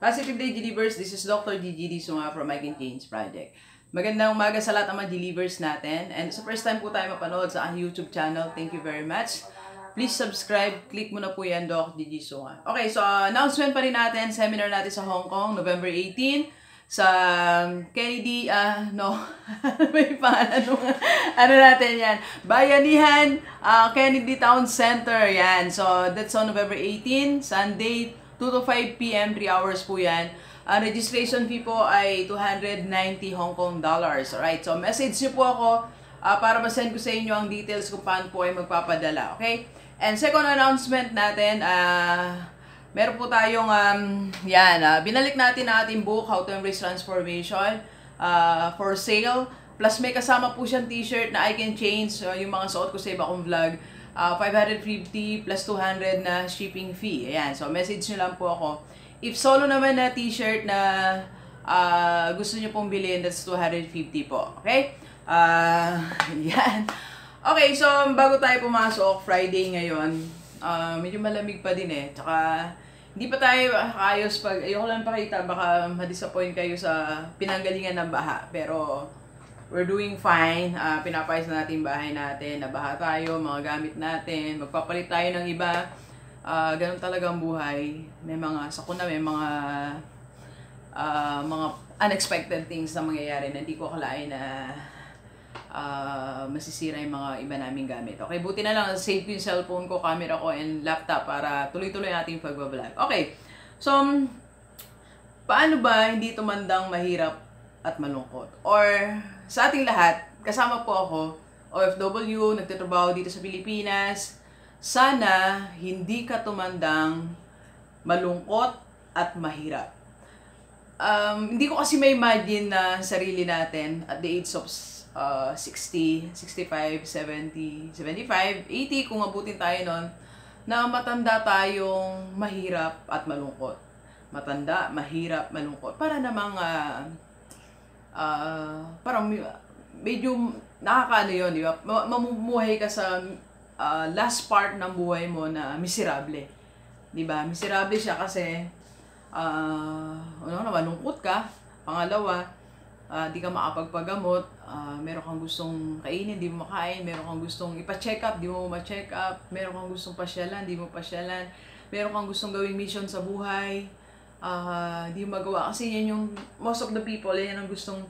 Positive Day Delivers, this is Dr. GGD Sunga from I Can Change Project. Magandang umaga sa lahat ng mga delivers natin. And sa first time po tayo mapanood sa aking YouTube channel, thank you very much. Please subscribe, click mo na po yan, Doc GG Sunga. Okay, so announcement pa rin natin, seminar natin sa Hong Kong, November 18 sa Kennedy, ah, no, may pangalan, ano, ano natin yan, Bayanihan uh, Kennedy Town Center, yan. So, that's on November 18, Sunday, 2 to 5 p.m., 3 hours po yan. Ang registration fee po ay 290 Hong Kong dollars. Alright, so message niyo po ako uh, para ma-send ko sa inyo ang details kung paano po ay magpapadala. Okay? And second announcement natin, ah... Uh, meron po tayong, um, yan, uh, binalik natin ang ating book, How to Embrace Transformation, uh, for sale. Plus may kasama po siyang t-shirt na I Can Change, uh, yung mga suot ko sa iba kong vlog. Uh, 550 plus 200 na shipping fee. Ayan, so message nyo lang po ako. If solo naman na t-shirt na uh, gusto nyo pong bilhin, that's 250 po. Okay? Uh, yan. Okay, so bago tayo pumasok, Friday ngayon, uh, medyo malamig pa din eh. Tsaka, hindi pa tayo ayos pag, ayoko lang pakita, baka ma-disappoint kayo sa pinanggalingan ng baha. Pero, we're doing fine. Uh, pinapayos na natin bahay natin, nabaha tayo, mga gamit natin, magpapalit tayo ng iba. Uh, ganun talaga ang buhay. May mga, sa kuna may mga, uh, mga unexpected things na mangyayari na hindi ko akalain na uh, masisira yung mga iba naming gamit. Okay, buti na lang, save ko yung cellphone ko, camera ko, and laptop para tuloy-tuloy ating pagbablog. Okay, so, paano ba hindi tumandang mahirap at malungkot? Or, sa ating lahat, kasama po ako, OFW, nagtatrabaho dito sa Pilipinas, sana hindi ka tumandang malungkot at mahirap. Um, hindi ko kasi may imagine na sarili natin at the age of uh, 60, 65, 70, 75, 80 kung abutin tayo nun, na matanda tayong mahirap at malungkot. Matanda, mahirap, malungkot. Para namang, uh, uh, parang medyo nakakaano yun, di ba? Mamumuhay ka sa uh, last part ng buhay mo na miserable. Di ba? Miserable siya kasi, uh, ano na, malungkot ka. Pangalawa, uh, di ka makapagpagamot, uh, meron kang gustong kainin, di mo makain, meron kang gustong ipa-check up, di mo ma-check up, meron kang gustong pasyalan, di mo pasyalan, meron kang gustong gawing mission sa buhay, uh, di mo magawa. Kasi yan yung, most of the people, yan ang gustong,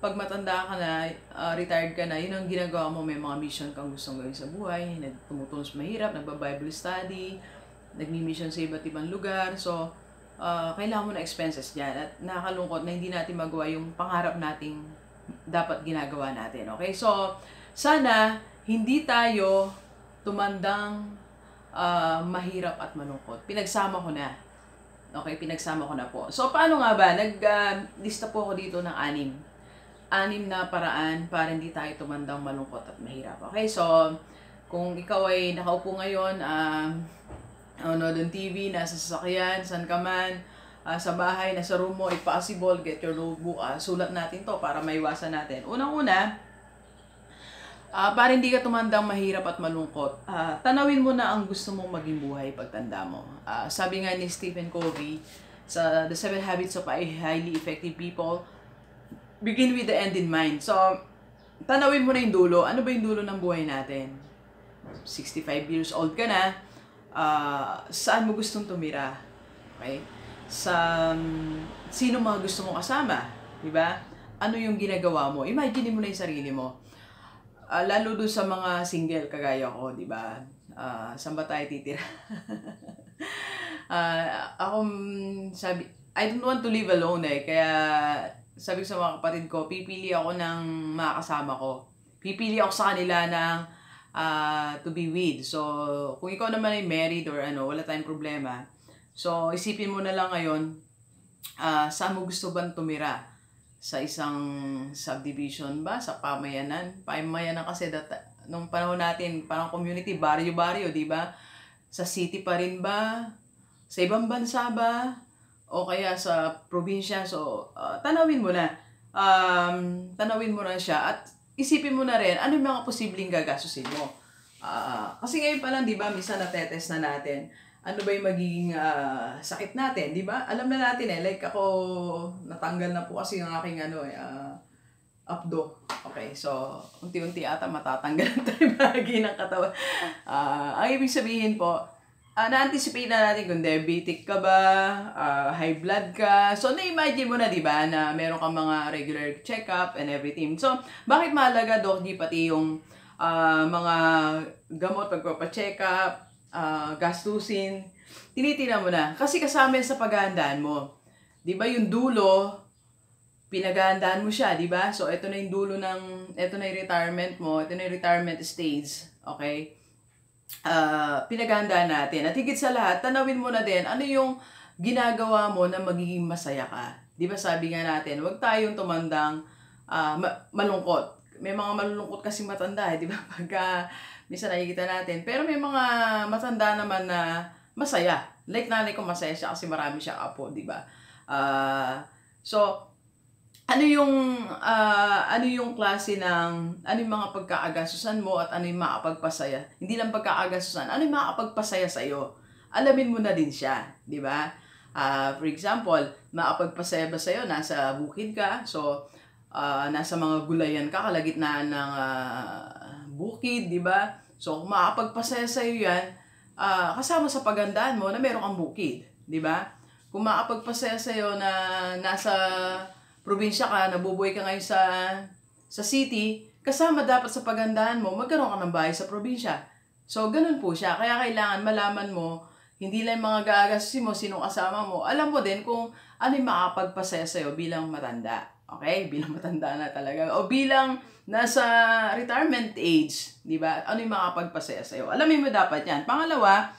pag matanda ka na, uh, retired ka na, yun ang ginagawa mo, may mga mission kang gustong gawin sa buhay, tumutulong sa mahirap, nagba-Bible study, nagmi-mission sa iba't ibang lugar, so, uh, kailangan mo na expenses dyan at nakakalungkot na hindi natin magawa yung pangarap nating dapat ginagawa natin. Okay? So, sana hindi tayo tumandang uh, mahirap at malungkot. Pinagsama ko na. Okay, pinagsama ko na po. So, paano nga ba? Nag-lista uh, po ako dito ng anim. Anim na paraan para hindi tayo tumandang malungkot at mahirap. Okay, so, kung ikaw ay nakaupo ngayon, uh, ano doon TV, nasa sasakyan, saan ka man, uh, sa bahay, nasa room mo, if possible, get your notebook, uh, sulat natin to para maiwasan natin. Unang-una, uh, para hindi ka tumandang mahirap at malungkot, uh, tanawin mo na ang gusto mong maging buhay pagtanda mo. Uh, sabi nga ni Stephen Covey, sa The Seven Habits of Highly Effective People, begin with the end in mind. So, tanawin mo na yung dulo. Ano ba yung dulo ng buhay natin? 65 years old ka na, uh, saan mo gustong tumira. Okay? Sa um, sino mga gusto mong kasama, 'di ba? Ano yung ginagawa mo? Imagine mo na 'yung sarili mo. Uh, lalo doon sa mga single kagaya ko, 'di ba? Uh, saan ba tayo titira? uh, ako sabi I don't want to live alone eh. Kaya sabi ko sa mga kapatid ko, pipili ako ng mga ko. Pipili ako sa kanila ng uh, to be with. So, kung ikaw naman ay married or ano, wala tayong problema. So, isipin mo na lang ngayon, uh, saan mo gusto bang tumira? Sa isang subdivision ba? Sa pamayanan? Pamayanan kasi that, nung panahon natin, parang community, baryo-baryo, di ba? Sa city pa rin ba? Sa ibang bansa ba? O kaya sa probinsya? So, uh, tanawin mo na. Um, tanawin mo na siya at isipin mo na rin, ano yung mga posibleng gagastusin mo. Uh, kasi ngayon pa lang, di ba, misa na-test na natin. Ano ba yung magiging ah, sakit natin, di ba? Alam na natin eh, like ako, natanggal na po kasi yung aking ano eh, ah, abdo. Okay, so, unti-unti ata matatanggal ang tayo bahagi ng katawan. Ah, ang ibig sabihin po, ah, na-anticipate na natin kung diabetic ka ba, ah, high blood ka. So, na-imagine mo na, di ba, na meron kang mga regular check-up and everything. So, bakit mahalaga, Doc pati yung ah, mga gamot, pagpapacheck up, ah, gastusin, tinitina mo na. Kasi kasama sa paghahandaan mo. Di ba yung dulo, pinaghahandaan mo siya, di ba? So, ito na yung dulo ng, ito na yung retirement mo, ito na yung retirement stage, okay? Ah, pinaghahandaan natin. At higit sa lahat, tanawin mo na din, ano yung ginagawa mo na magiging masaya ka? Di ba sabi nga natin, huwag tayong tumandang ma- malungkot. May mga malulungkot kasi matanda, eh, di ba? Pagka, minsan nakikita natin. Pero may mga matanda naman na masaya. Like nanay ko masaya siya kasi marami siya apo, di ba? Ah, so, ano yung ah, ano yung klase ng ano yung mga pagkaagasusan mo at ano yung makapagpasaya hindi lang pagkaagasusan ano yung makapagpasaya sa iyo alamin mo na din siya di ba Ah, for example makapagpasaya ba sa iyo nasa bukid ka so ah, nasa mga gulayan ka kalagitnaan ng ah, bukid di ba so kung makapagpasaya sa iyo yan ah, kasama sa pagandaan mo na meron kang bukid di ba kung makapagpasaya sa iyo na nasa probinsya ka, nabubuhay ka ngayon sa sa city, kasama dapat sa pagandahan mo, magkaroon ka ng bahay sa probinsya. So, ganun po siya. Kaya kailangan malaman mo, hindi lang mga gaagasin mo, sinong kasama mo. Alam mo din kung ano yung makapagpasaya sa'yo bilang matanda. Okay? Bilang matanda na talaga. O bilang nasa retirement age, di ba? Ano yung makapagpasaya sa'yo? Alamin mo dapat yan. Pangalawa,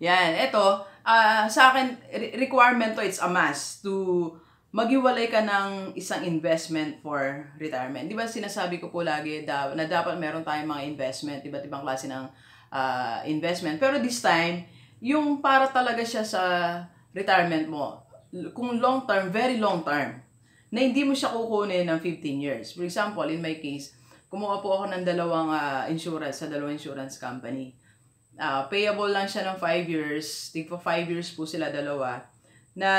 yan, eto, ah, sa akin, re- requirement to, it's a must to maghiwalay ka ng isang investment for retirement. Di ba sinasabi ko po lagi na dapat meron tayong mga investment, iba't ibang klase ng ah, investment. Pero this time, yung para talaga siya sa retirement mo, kung long term, very long term, na hindi mo siya kukunin ng 15 years. For example, in my case, kumuha po ako ng dalawang ah, insurance sa dalawang insurance company. Ah, payable lang siya ng 5 years. Tig po 5 years po sila dalawa. Na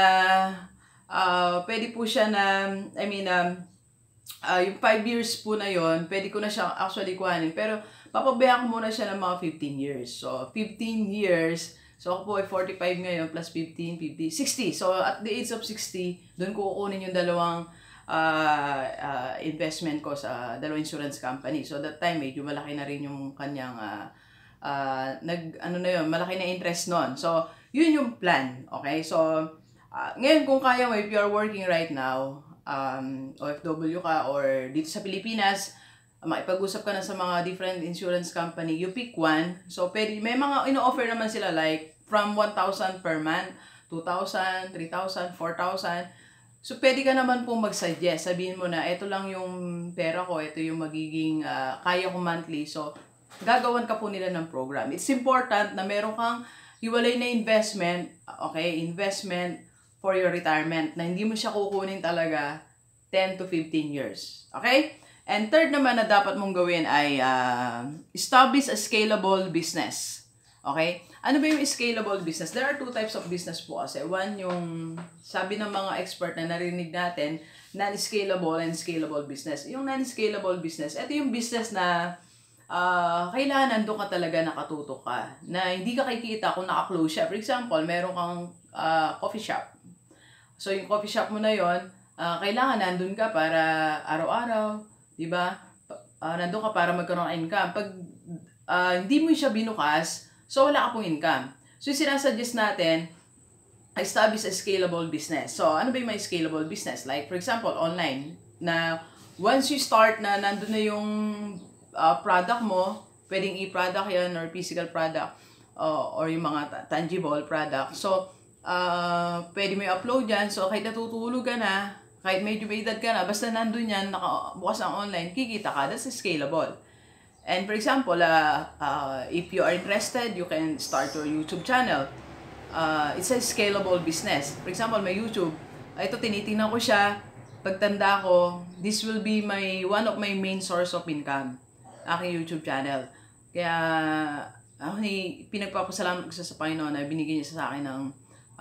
ah pwede po siya na, I mean, um, ah, yung 5 years po na yon pwede ko na siya actually kuhanin. Pero papabayaan ko muna siya ng mga 15 years. So, 15 years, so ako po ay 45 ngayon plus 15, 50, 60. So, at the age of 60, doon ko kukunin yung dalawang ah, ah, investment ko sa dalawang insurance company. So, that time, medyo malaki na rin yung kanyang ah, ah, nag, ano na yun, malaki na interest nun. So, yun yung plan. Okay? So, ah, ngayon kung kaya mo, if you are working right now, um, OFW ka or dito sa Pilipinas, makipag-usap ka na sa mga different insurance company, you pick one. So, pwede, may mga ino-offer naman sila like from 1,000 per month, 2,000, 3,000, 4,000. So, pwede ka naman pong mag-suggest. Sabihin mo na, ito lang yung pera ko, ito yung magiging ah, kaya ko monthly. So, gagawan ka po nila ng program. It's important na meron kang hiwalay na investment, okay, investment for your retirement na hindi mo siya kukunin talaga 10 to 15 years. Okay? And third naman na dapat mong gawin ay ah, establish a scalable business. Okay? Ano ba yung scalable business? There are two types of business po kasi. One, yung sabi ng mga expert na narinig natin, non-scalable and scalable business. Yung non-scalable business, ito yung business na ah kailangan nandun ka talaga nakatutok ka. Na hindi ka kikita kung naka-close siya. For example, meron kang ah, coffee shop. So, yung coffee shop mo na yon ah, kailangan nandun ka para araw-araw, di ba? Pa- ah, nandun ka para magkaroon ng income. Pag ah, hindi mo siya binukas, so wala ka pong income. So, yung sinasuggest natin, establish a scalable business. So, ano ba yung may scalable business? Like, for example, online, na once you start na nandun na yung ah, product mo, pwedeng e-product yan or physical product uh, or yung mga ta- tangible product. So, ah pwede mo i-upload yan. So, kahit natutulog ka na, kahit medyo may edad ka na, basta nandun yan, nakabukas ang online, kikita ka. That's scalable. And for example, uh, uh, if you are interested, you can start your YouTube channel. Uh, it's a scalable business. For example, may YouTube. Uh, ito, tinitingnan ko siya. Pagtanda ko, this will be my one of my main source of income. Aking YouTube channel. Kaya, ako ni pinagpapasalamat ko sa sa Panginoon na binigyan niya sa akin ng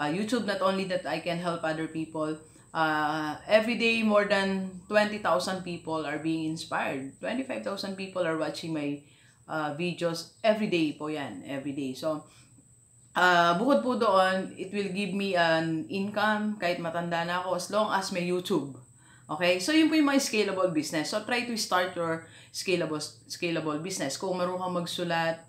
uh, YouTube not only that I can help other people uh, every day more than 20,000 people are being inspired 25,000 people are watching my uh, videos every day po yan every day so uh, bukod po doon it will give me an income kahit matanda na ako as long as may YouTube Okay? So, yun po yung mga scalable business. So, try to start your scalable scalable business. Kung marunong kang magsulat,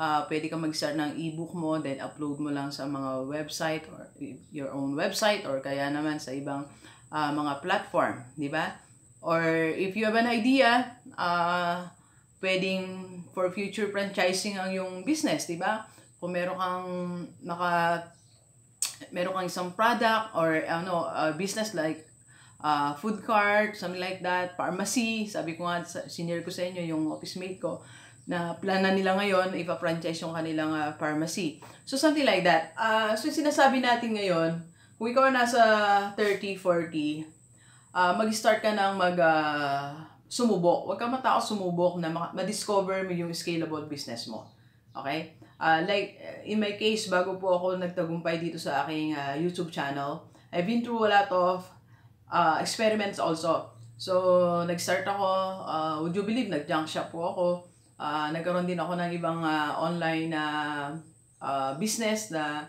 uh, pwede kang mag-start ng ebook mo, then upload mo lang sa mga website or your own website or kaya naman sa ibang uh, mga platform, di ba? Or if you have an idea, uh, pwedeng for future franchising ang yung business, di ba? Kung meron kang naka meron kang isang product or ano, uh, business like uh, food cart, something like that, pharmacy. Sabi ko nga, senior ko sa inyo, yung office mate ko, na plana nila ngayon, ipa-franchise yung kanilang uh, pharmacy. So, something like that. Uh, so, sinasabi natin ngayon, kung ikaw nasa 30, 40, uh, mag-start ka ng mag uh, sumubok. Huwag ka matao sumubok na ma-discover mo yung scalable business mo. Okay? Uh, like, in my case, bago po ako nagtagumpay dito sa aking uh, YouTube channel, I've been through a lot of uh, experiments also. So, nag-start ako, uh, would you believe, nag-junk shop po ako. Uh, nagkaroon din ako ng ibang uh, online na uh, business na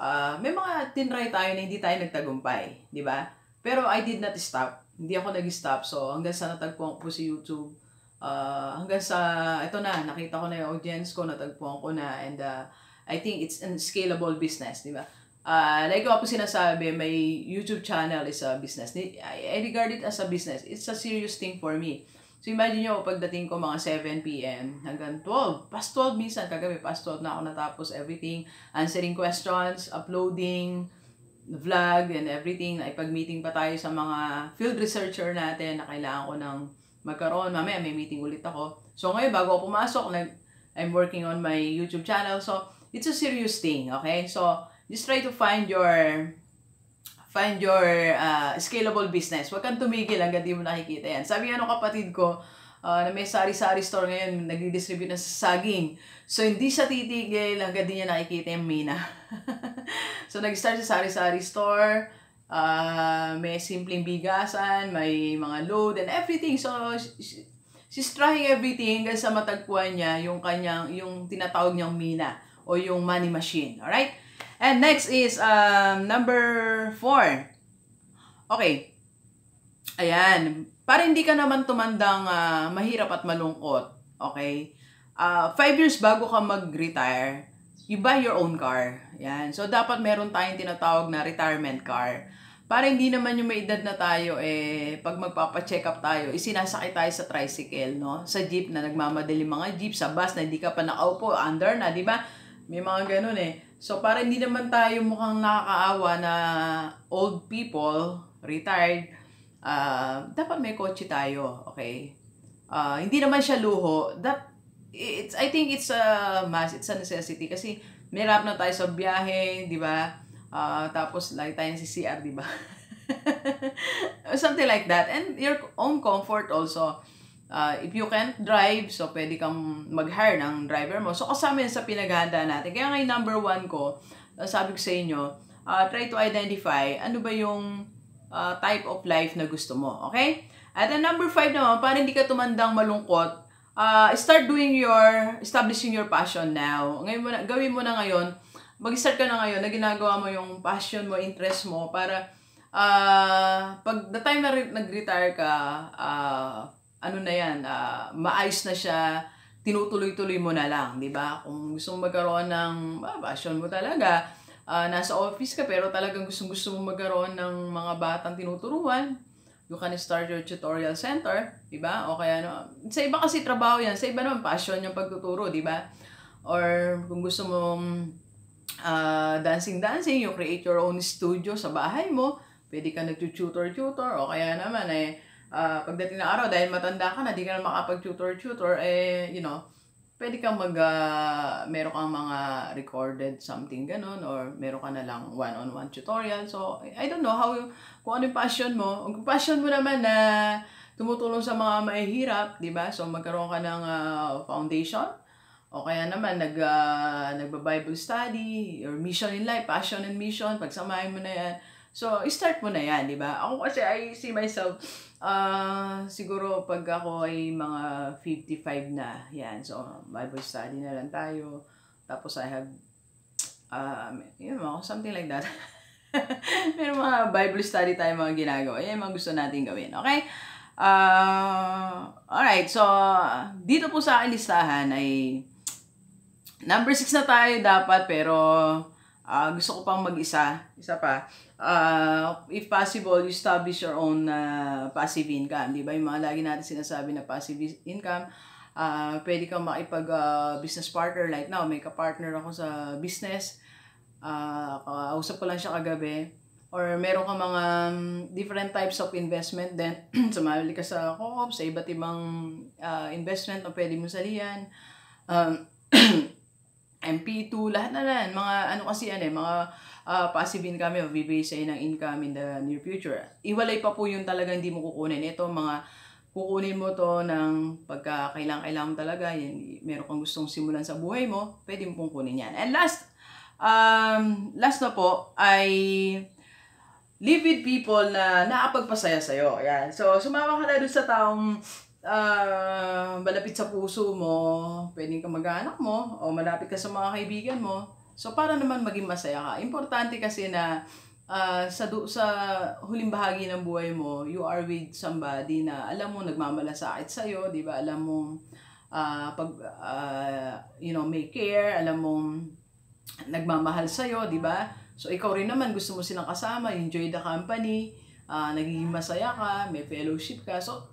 uh, may mga tinry tayo na hindi tayo nagtagumpay, di ba? Pero I did not stop. Hindi ako nag-stop. So, hanggang sa natagpuan ko si YouTube, uh, hanggang sa, ito na, nakita ko na yung audience ko, natagpuan ko na, and uh, I think it's a scalable business, di ba? Uh, like ko po sinasabi, my YouTube channel is a business. I regard it as a business. It's a serious thing for me. So imagine nyo, pagdating ko mga 7 p.m. hanggang 12, past 12 minsan, kagabi, past 12 na ako natapos everything, answering questions, uploading, vlog and everything. Ipag-meeting pa tayo sa mga field researcher natin na kailangan ko ng magkaroon. Mamaya may meeting ulit ako. So ngayon, bago ako pumasok, I'm working on my YouTube channel. So, it's a serious thing, okay? So, just try to find your find your uh, scalable business. Huwag kang tumigil hanggang di mo nakikita yan. Sabi ano kapatid ko, uh, na may sari-sari store ngayon, nagdi-distribute ng saging. So, hindi siya titigil hanggang di niya nakikita yung mina. so, nag-start sa sari-sari store. Uh, may simpleng bigasan, may mga load and everything. So, she, she's trying everything hanggang sa matagpuan niya yung kanyang, yung tinatawag niyang mina o yung money machine. Alright? And next is um, number four. Okay. Ayan. Para hindi ka naman tumandang uh, mahirap at malungkot. Okay. Uh, five years bago ka mag-retire, you buy your own car. Yan. So, dapat meron tayong tinatawag na retirement car. Para hindi naman yung may edad na tayo, eh, pag magpapacheck up tayo, isinasakay tayo sa tricycle, no? Sa jeep na nagmamadali mga jeep, sa bus na hindi ka pa nakaupo, under na, di ba? May mga ganun eh. So, para hindi naman tayo mukhang nakakaawa na old people, retired, uh, dapat may kotse tayo, okay? Uh, hindi naman siya luho. That, it's, I think it's a must, it's a necessity kasi may rap na tayo sa biyahe, di ba? Uh, tapos, lagi tayo sa CR, di ba? Something like that. And your own comfort also uh, if you can't drive, so pwede kang mag-hire ng driver mo. So, kasama yun sa pinaghahanda natin. Kaya ngayon, number one ko, uh, sabi ko sa inyo, uh, try to identify ano ba yung uh, type of life na gusto mo. Okay? At then number five naman, para hindi ka tumandang malungkot, uh, start doing your, establishing your passion now. Ngayon mo na, gawin mo na ngayon, mag-start ka na ngayon na ginagawa mo yung passion mo, interest mo, para uh, pag the time na nag-retire ka, uh, ano na yan, uh, maayos na siya, tinutuloy-tuloy mo na lang, di ba? Kung gusto mo magkaroon ng ah, passion mo talaga, uh, nasa office ka pero talagang gusto-gusto mo magkaroon ng mga batang tinuturuan, you can start your tutorial center, di ba? O kaya, no, sa iba kasi trabaho yan, sa iba naman passion yung pagtuturo, di ba? Or kung gusto mong uh, dancing-dancing, you create your own studio sa bahay mo, pwede ka nag-tutor-tutor, o kaya naman eh, uh, pagdating ng araw, dahil matanda ka na, di ka na makapag-tutor-tutor, eh, you know, pwede kang mag, uh, meron kang mga recorded something ganun, or meron ka na lang one-on-one tutorial. So, I don't know how, kung ano yung passion mo. Kung passion mo naman na tumutulong sa mga mahihirap, di ba? So, magkaroon ka ng uh, foundation, o kaya naman nag uh, nagba-Bible study or mission in life, passion and mission, pagsamahin mo na yan. So, start mo na yan, di ba? Ako kasi I see myself uh, siguro pag ako ay mga 55 na, yan. So, Bible study na lang tayo. Tapos I have uh, you know, something like that. Pero mga Bible study tayo mga ginagawa. Yan mga gusto natin gawin. Okay? Uh, alright, so dito po sa akin listahan ay Number 6 na tayo dapat pero uh, gusto ko pang mag-isa. Isa pa. Uh, if possible, you establish your own uh, passive income. Di ba? Yung mga lagi natin sinasabi na passive income. Uh, pwede kang makipag uh, partner. Like now, may ka-partner ako sa business. Uh, kausap ko lang siya kagabi. Or meron ka mga um, different types of investment then sumali ka sa co-op, sa iba't ibang uh, investment na pwede mo salihan. Um, MP2, lahat na lang. Mga ano kasi yan eh, mga uh, passive income, mabibigay sa'yo ng income in the near future. Iwalay pa po yung talaga hindi mo kukunin. Ito mga kukunin mo to ng pagka kailangan kailangan talaga, yan, meron kang gustong simulan sa buhay mo, pwede mo pong kunin yan. And last, um, last na po ay live with people na nakapagpasaya sa'yo. Yan. So, sumama ka na dun sa taong uh, malapit sa puso mo, pwedeng ka mag-anak mo, o malapit ka sa mga kaibigan mo. So, para naman maging masaya ka. Importante kasi na uh, sa, sa huling bahagi ng buhay mo, you are with somebody na alam mo nagmamalasakit sa'yo, di ba? Alam mo uh, pag, uh, you know, may care, alam mo nagmamahal sa'yo, di ba? So, ikaw rin naman, gusto mo silang kasama, enjoy the company, uh, nagiging masaya ka, may fellowship ka. So,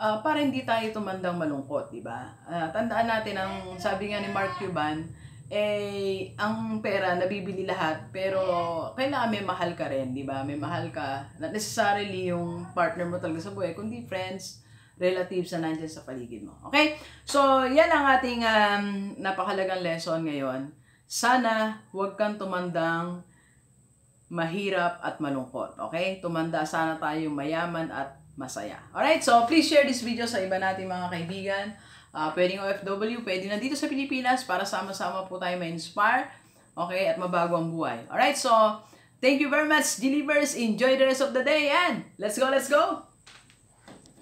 uh, para hindi tayo tumandang malungkot, di ba? Uh, tandaan natin ang sabi nga ni Mark Cuban, eh, ang pera nabibili lahat, pero kailangan may mahal ka rin, di ba? May mahal ka. Not necessarily yung partner mo talaga sa buhay, kundi friends, relatives na nandyan sa paligid mo. Okay? So, yan ang ating um, napakalagang lesson ngayon. Sana huwag kang tumandang mahirap at malungkot. Okay? Tumanda sana tayo mayaman at masaya. Alright, so please share this video sa iba nating mga kaibigan. Uh, pwedeng OFW, pwede na dito sa Pilipinas para sama-sama po tayo ma-inspire. Okay, at mabago ang buhay. Alright, so thank you very much, Delivers. Enjoy the rest of the day and let's go, let's go!